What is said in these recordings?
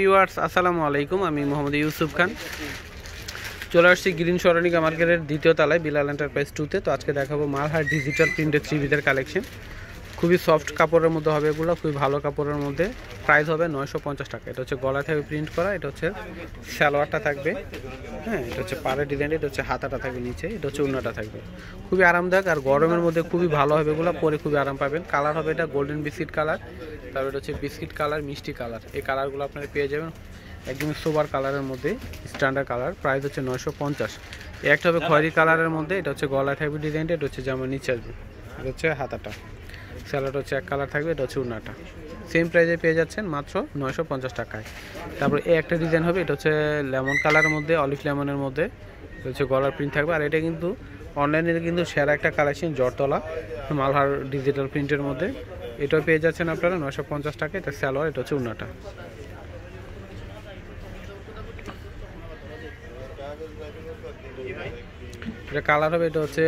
Viewers, আসসালামু আলাইকুম। আমি মোহাম্মদ ইউসুফ খান। চলে আসছি গ্রিন সরণিকা মার্কেটের দ্বিতীয় তালায়, বিলাল এন্টারপ্রাইজ টুতে তো। আজকে দেখাবো মালহার ডিজিটাল প্রিন্টেড থ্রিবিদের কালেকশন খুবই সফট কাপড়ের মধ্যে হবে এগুলো, খুবই ভালো কাপড়ের মধ্যে। প্রাইস হবে নয়শো পঞ্চাশ টাকা। এটা হচ্ছে গলা থেকে প্রিন্ট করা, এটা হচ্ছে সালোয়ারটা থাকবে। হ্যাঁ এটা হচ্ছে পাড়ের ডিজাইন এটা হচ্ছে হাতাটা থাকবে নিচে, এটা হচ্ছে উন্নাটা থাকবে। খুবই আরামদায়ক আর গরমের মধ্যে খুবই ভালো হবে এগুলো, পরে খুবই আরাম পাবেন। কালার হবে এটা গোল্ডেন বিস্কিট কালার তারপর এটা হচ্ছে বিস্কিট কালার মিষ্টি কালার এই কালারগুলো আপনারা পেয়ে যাবেন একদমই সোবার কালারের মধ্যে স্ট্যান্ডার্ড কালার প্রাইস হচ্ছে নয়শো পঞ্চাশ। একটা হবে খয়েরি কালারের মধ্যে, এটা হচ্ছে গলা থাকবে ডিজাইনটা এটা হচ্ছে যেমন নিচে আসবে, এটা হচ্ছে হাতাটা। স্যালাড হচ্ছে এক কালার থাকবে, এটা হচ্ছে উন্নাটা সেম প্রাইজে পেয়ে যাচ্ছেন মাত্র নয়শো পঞ্চাশ টাকায়। তারপর এই একটা ডিজাইন হবে, এটা হচ্ছে লেমন কালারের মধ্যে অলিভ লেমনের মধ্যে হচ্ছে গলার প্রিন্ট থাকবে। আর এটা কিন্তু অনলাইনে কিন্তু সেরা একটা কালেকশন জরতলা মালহার ডিজিটাল প্রিন্টের মধ্যে। এটাও পেয়ে যাচ্ছেন আপনারা নয়শো পঞ্চাশ টাকা এটা স্যালোয়ার, এটা হচ্ছে উন্নাটা এটা কালার হবে এটা হচ্ছে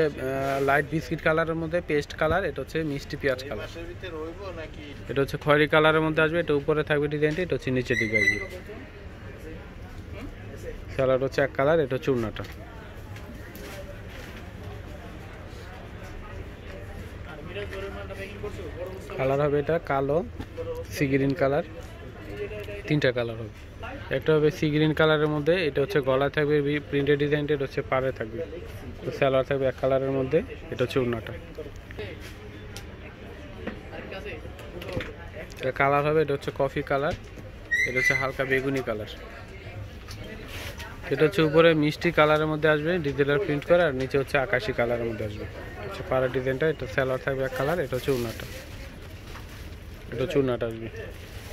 লাইট বিস্কিট কালারের মধ্যে পেস্ট কালার এটা হচ্ছে মিষ্টি পেঁয়াজ কালার এটা হচ্ছে খয়েরি কালারের মধ্যে আসবে এটা উপরে থাকবে ডিজাইনটা এটা হচ্ছে নিচের দিকে আসবে। কালার হচ্ছে এক কালার এটা হচ্ছে উন্নাটা কালার হবে এটা কালো সি গ্রিন কালার তিনটা কালার হবে। একটা হবে সি গ্রিন কালারের মধ্যে, এটা হচ্ছে গলা থাকবে প্রিন্টেড ডিজাইনটা এটা হচ্ছে পাড়ে থাকবে। তো স্যালোয়ার থাকবে এক কালারের মধ্যে, এটা হচ্ছে উন্নাটা কালার হবে, এটা হচ্ছে কফি কালার এটা হচ্ছে হালকা বেগুনি কালার এটা হচ্ছে উপরে মিষ্টি কালারের মধ্যে আসবে, ডিজিটাল প্রিন্ট করে, আর নিচে হচ্ছে আকাশি কালারের মধ্যে আসবে। হচ্ছে পাড়ার ডিজাইনটা এটা স্যালোয়ার থাকবে এক কালার এটা হচ্ছে উন্নাটা এটা হচ্ছে উন্নাটা আসবে।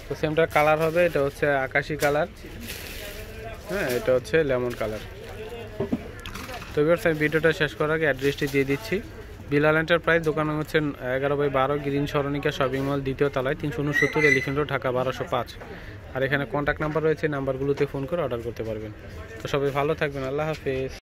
তো সেমটার কালার হবে, এটা হচ্ছে আকাশি কালার হ্যাঁ এটা হচ্ছে লেমন কালার তো এবার আমি ভিডিওটা শেষ করার আগে অ্যাড্রেসটি দিয়ে দিচ্ছি। বিলাল এন্টারপ্রাইজ দোকান হচ্ছে এগারো বাই বারো গ্রিন সরণিকা শপিং মল দ্বিতীয় তলায়, তিনশো উনসত্তর এলিফেন্ট রোড ঢাকা বারোশো পাঁচ। আর এখানে কন্ট্যাক্ট নাম্বার রয়েছে নাম্বারগুলোতে ফোন করে অর্ডার করতে পারবেন। তো সবাই ভালো থাকবেন, আল্লাহ হাফেজ।